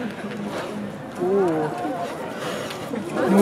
おお。